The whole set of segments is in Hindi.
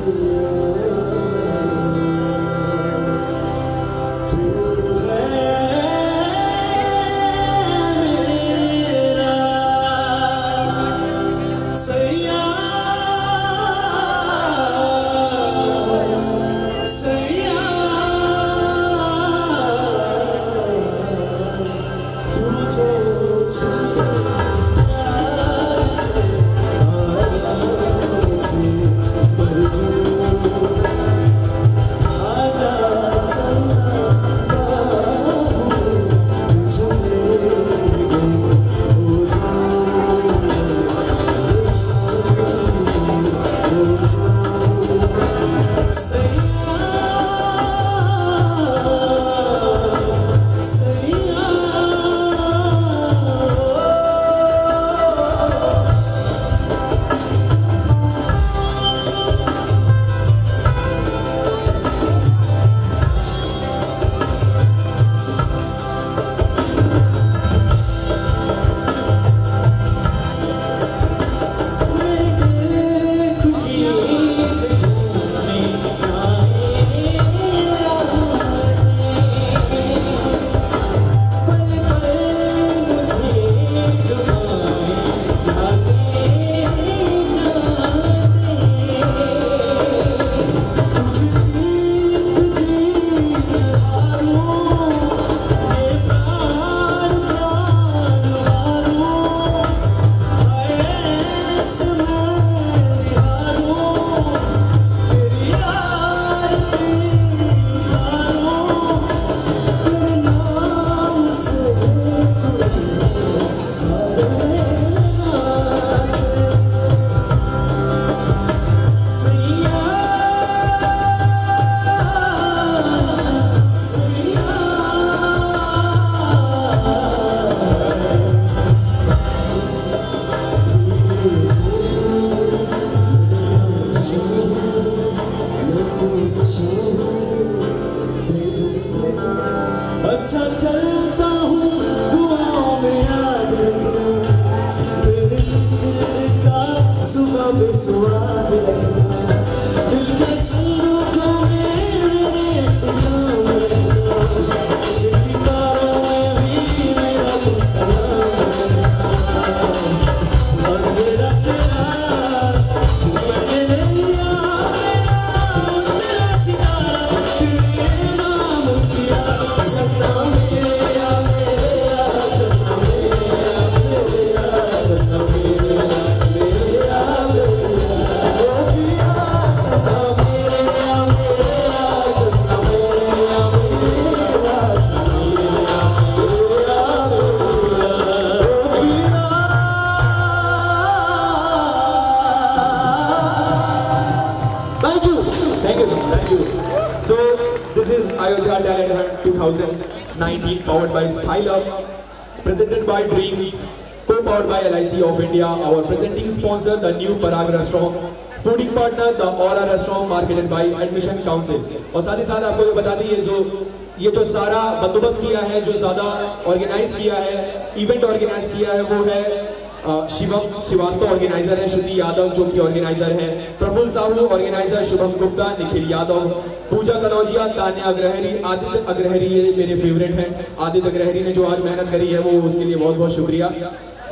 Jesus. Thank Thank you. So this is Ayodhya Talent Hunt 2019 powered by Up, presented by Dreams, co-powered by LIC of India. Our presenting sponsor, the new Parag Restaurant. Fooding partner the aura restaurant marketed by admission council और साथ ही साथ आपको ये बता दी जो ये जो सारा बंदोबस्त किया है जो ज़्यादा ऑर्गेनाइज किया है इवेंट ऑर्गेनाइज किया है वो है अ, शिवम, श्रीवास्तव ऑर्गेनाइजर है, श्रुति यादव, जो कि ऑर्गेनाइजर है। प्रफुल साहू ऑर्गेनाइजर शुभम गुप्ता, निखिल यादव। पूजा कनौजिया, तान्या अग्रहरी, आदित्य अग्रहरी, ये मेरे फेवरेट हैं। आदित्य अग्रहरी ने जो आज मेहनत करी है, वो उसके लिए बहुत बहुत शुक्रिया।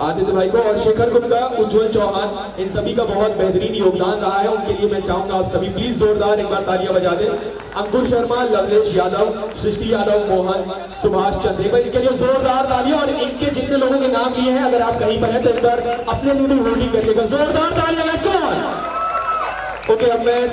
आदित्य भाई को और शेखर गुप्ता, उज्जवल चौहान, इन सभी का बहुत बेहतरीन योगदान रहा है। उनके लिए मैं चाहूँगा आप सभी प्लीज़ जोरदार एक बार तालियाँ बजा दें। अंकुर शर्मा, लवलेश यादव, सृष्टि यादव, मोहन, सुभाष चंद्र। भाई इनके लिए जोरदार तालियाँ और इनके जितने लोगों के नाम लिए हैं, अगर आप कहीं पर हैं तो एक बार अपने लिए भी वोटिंग करिएगा जोरदार तालियाँ ओके अब मैं